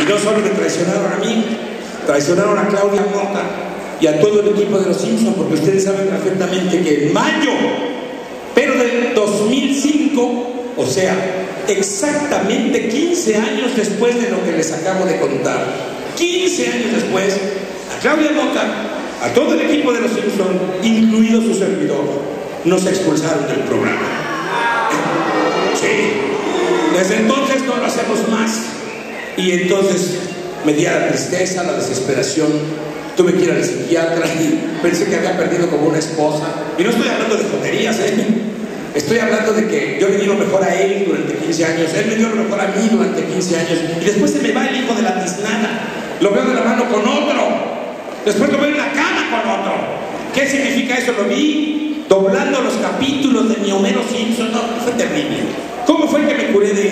Y no solo me traicionaron a mí, traicionaron a Claudia Mota y a todo el equipo de los Simpsons, porque ustedes saben perfectamente que en mayo, pero del 2005, o sea, exactamente 15 años después de lo que les acabo de contar, 15 años después, a Claudia Mota, a todo el equipo de los Simpsons, incluido su servidor, nos expulsaron del programa. Sí, desde entonces no lo hacemos más. Y entonces me di la tristeza, la desesperación. Tuve que ir al psiquiatra y pensé que había perdido como una esposa. Y no estoy hablando de joderías, ¿eh? Estoy hablando de que yo le di lo mejor a él durante 15 años, él me dio lo mejor a mí durante 15 años, y después se me va el hijo de la tiznada. Lo veo de la mano con otro, después lo veo en la cama con otro. ¿Qué significa eso? Lo vi doblando los capítulos de mi Homero Simpson, fue terrible. ¿Cómo fue que me curé de?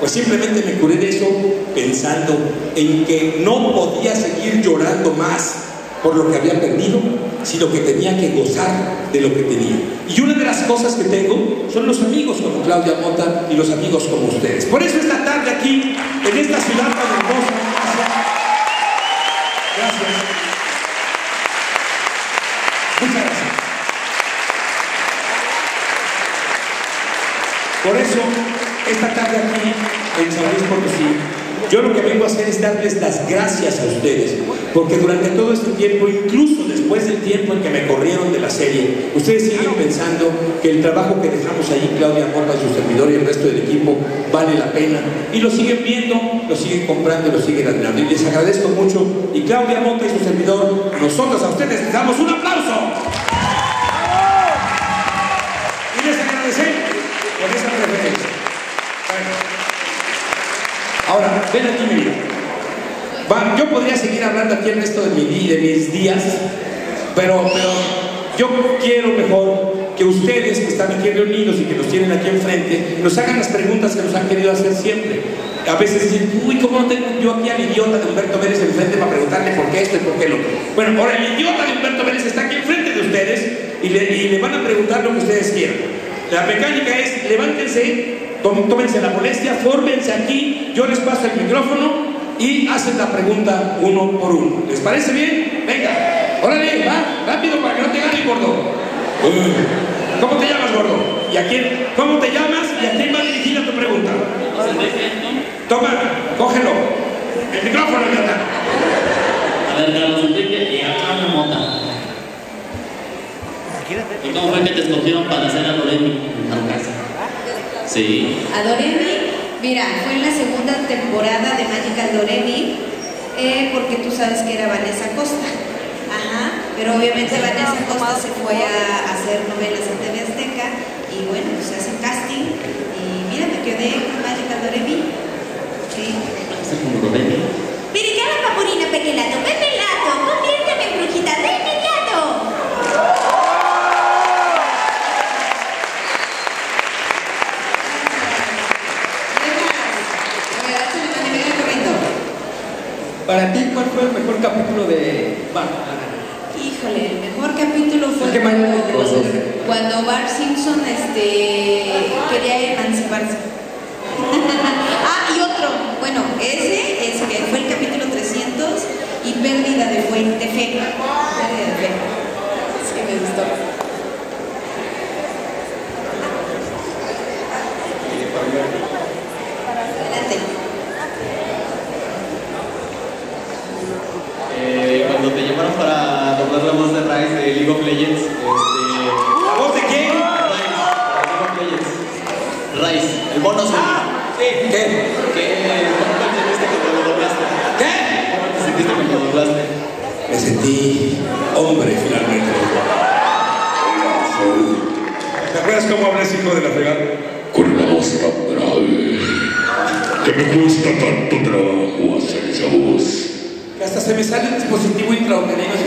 Pues simplemente me curé de eso pensando en que no podía seguir llorando más por lo que había perdido, sino que tenía que gozar de lo que tenía. Y una de las cosas que tengo son los amigos como Claudia Mota y los amigos como ustedes. Por eso esta tarde aquí, en esta ciudad tan gracias. Muchas gracias. Por eso, esta tarde aquí en San Luis Potosí, yo lo que vengo a hacer es darles las gracias a ustedes, porque durante todo este tiempo, incluso después del tiempo en que me corrieron de la serie, ustedes siguen pensando que el trabajo que dejamos ahí, Claudia Mota, su servidor y el resto del equipo, vale la pena. Y lo siguen viendo, lo siguen comprando y lo siguen admirando. Y les agradezco mucho. Y Claudia Mota y su servidor, nosotros a ustedes les damos un aplauso. Ven aquí mi vida. Yo podría seguir hablando aquí el resto de, mi, de mis días, pero, pero yo quiero mejor que ustedes que están aquí reunidos y que nos tienen aquí enfrente, nos hagan las preguntas que nos han querido hacer siempre. A veces dicen, uy, ¿cómo no tengo yo aquí al idiota de Humberto Vélez enfrente para preguntarle por qué esto y por qué lo? Bueno, ahora el idiota de Humberto Vélez está aquí enfrente de ustedes y le, y le van a preguntar lo que ustedes quieran. La mecánica es, levántense, tómense la molestia, fórmense aquí, yo les paso el micrófono y hacen la pregunta uno por uno. ¿Les parece bien? Venga, órale, va, rápido para que no te gane, gordo. ¿Cómo te llamas, gordo? ¿Y a quién? ¿Cómo te llamas y a quién va dirigida tu pregunta? Toma, cógelo. El micrófono, idiota. A ver, Carlos Enrique y a Claudia Mota. ¿Y cómo fue que te escogieron para hacer a Loremi en la casa? Sí. A Doremi, mira, fue en la segunda temporada de Magical Doremi, eh, porque tú sabes que era Vanessa Costa. Ajá, pero obviamente Vanessa Costa se fue a hacer novelas en TV Azteca y bueno, se hace casting y mira, me quedé con Magical Doremi. Sí. Como Loremi. Virigala Papurina Pequelato, Pepe Lato, conviérteme en brujita de inmediato. Para ti, ¿cuál fue el mejor capítulo de Bart? Híjole, el mejor capítulo fue ¿Qué que hacer? cuando Bart Simpson este, quería emanciparse. ah, y otro, bueno, ese es que fue el capítulo 300 y pérdida de, fe. Pérdida de fe. Sí, me gustó. Adelante. Eh, cuando te llamaron para doblar la voz de Rice de League of Legends, este. ¿La voz de quién? Rice, de League of Legends. Rice, el mono azul. ¿Qué? ¿Qué? ¿Qué? ¿Cómo te sentiste cuando lo doblaste? ¿Qué? ¿Cómo te sentiste cuando lo doblaste? Me sentí hombre finalmente. ¿Te acuerdas cómo hablé ese hijo de la fregada? con una voz tan grave que me cuesta tanto trabajo hacer esa voz. Que hasta se me sale un dispositivo intrauterino. El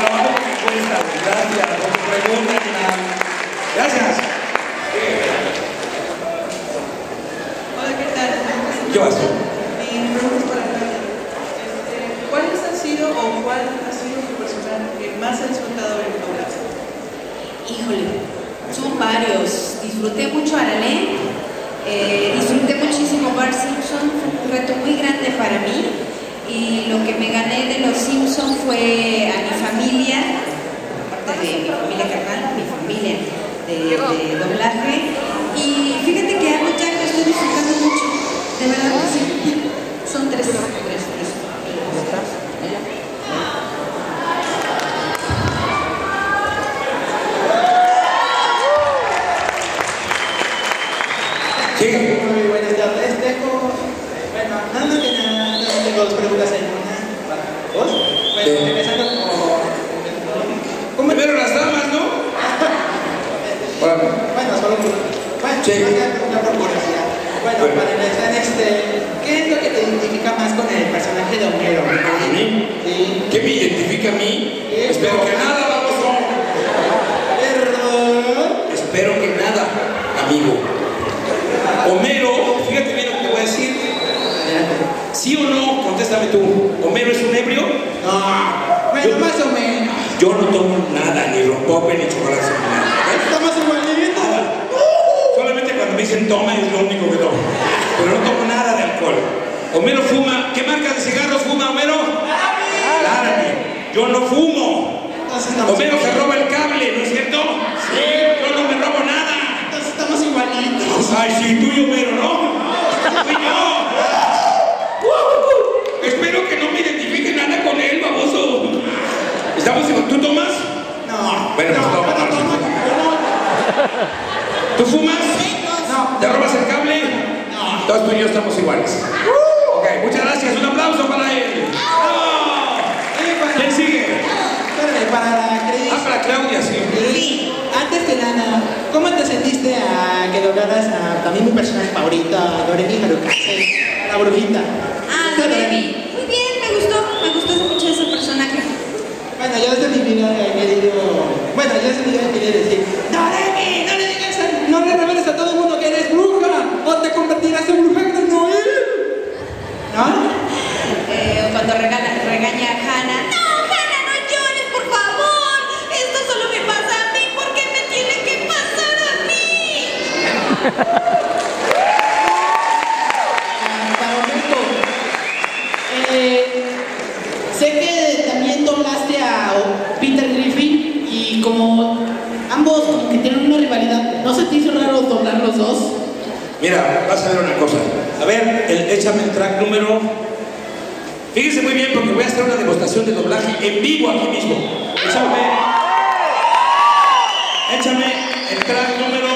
trabajo que me cuesta. Gracias por tu pregunta, Ginal. Gracias. son varios. Disfruté mucho Aralé, eh, disfruté muchísimo Bart Simpson, fue un reto muy grande para mí. Y lo que me gané de los Simpson fue a mi familia, aparte de mi familia carnal, mi familia de, doblaje. Y fíjate que algo ya que estoy disfrutando Sí. voy a preguntar por curiosidad. Bueno, Bueno. para empezar, este, ¿qué es lo que te identifica más con el personaje de Homero? ¿A mí? Sí. ¿Qué me identifica a mí? Espero que nada, baboso. Perdón. Espero que nada, amigo. Homero, fíjate bien lo que te voy a decir. ¿Sí o no? Contéstame tú. ¿Homero es un ebrio? No. Bueno, Yo- más o menos. Yo no tomo nada, ni rompope, ni chocolate sin nada. ¿eh? Estamos igualitos. Nada. Solamente cuando me dicen toma es lo único que tomo. Pero no tomo nada de alcohol. Homero fuma. ¿Qué marca de cigarros fuma Homero? Laramie. Yo no fumo. Homero se roba el cable, ¿no es cierto? Sí. Yo no me robo nada. Entonces estamos igualitos. Ay, sí, tú y Homero, ¿no? Tú y yo. Uh, Espero que no me identifique nada con él, baboso. ¿Estamos igual? ¿Tú tomas? No. Bueno, no, pues no. ¿Tú fumas? No. ¿Te robas el cable? No. Entonces tú y yo estamos iguales. Ok, muchas gracias. Un aplauso para él. ¡Bravo! Eh, para- ¿Quién sigue? Espérame, para la Cris. Ah, para Claudia, sí. Sí. Antes que nada, ¿cómo te sentiste a que doblaras a también mi personaje favorito, a Doremi Harukase, la brujita? Ah, Doremi. Muy bien, me gustó, me gustó mucho ese personaje. Bueno, yo desde mi vida he querido. Bueno, yo desde mi vida he querido decir: ¡Doremi! ¡No le digas a- no le reveles Eh, sé que también doblaste a Peter Griffin y como ambos que tienen una rivalidad, ¿no se te hizo raro doblar los dos? Mira, vas a ver una cosa. A ver, échame el track número. Fíjense muy bien porque voy a hacer una demostración de doblaje en vivo aquí mismo. Échame. Échame el track número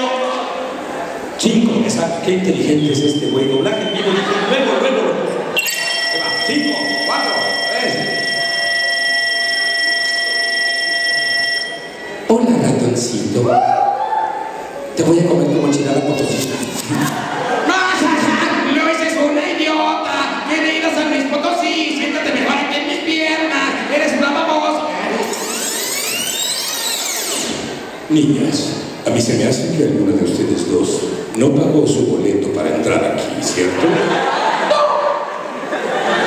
5. Exacto. Qué inteligente es este güey. Doblaje en vivo. Luego, luego lo puso. Ahí va. 5, 4, 3. Hola, Te voy a comer como chingada potosina. ¡No, esa es una idiota! ¡Quiere ir a San Luis Potosí! ¡Siéntate mejor aquí en mis piernas! ¡Eres una babosa! Niñas, a mí se me hace que alguna de ustedes dos no pagó su boleto para entrar aquí, ¿cierto?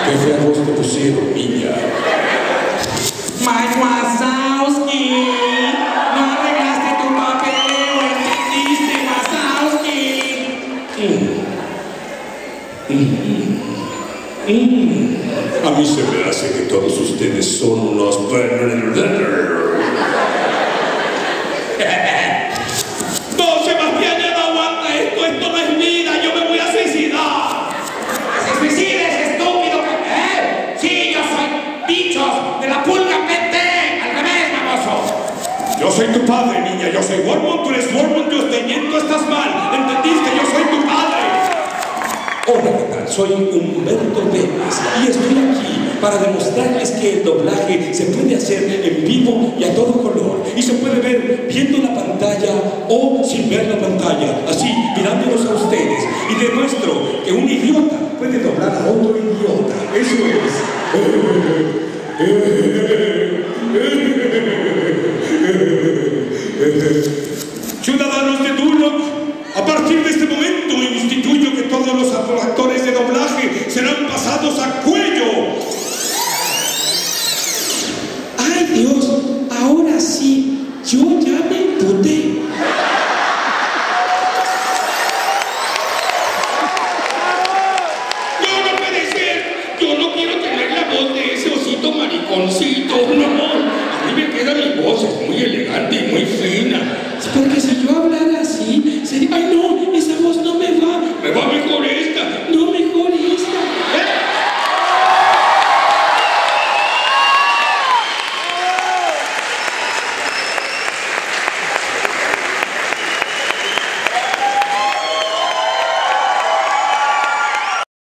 ¿Qué fue a vos te pusieron, niña? Mike Wazowski, ustedes son unos... ¡No, Sebastián, ya no aguanta esto! ¡Esto no es vida! ¡Yo me voy a suicidar! ¡Se suicides, estúpido! ¿Eh? ¡Sí, yo soy bichos de la pulga PT! ¡Al revés, baboso! Yo soy tu padre, niña. Yo soy Wormont, tú eres tú estás bien, tú estás mal. ¿Entendiste? Yo soy tu padre. Hola, Soy Humberto Vélez y estoy aquí para demostrarles que el doblaje se puede hacer en vivo y a todo color. Y se puede ver viendo la pantalla o sin ver la pantalla, así, mirándolos a ustedes. Y demuestro que un idiota puede doblar a otro idiota. Eso es. ¡Ay Dios!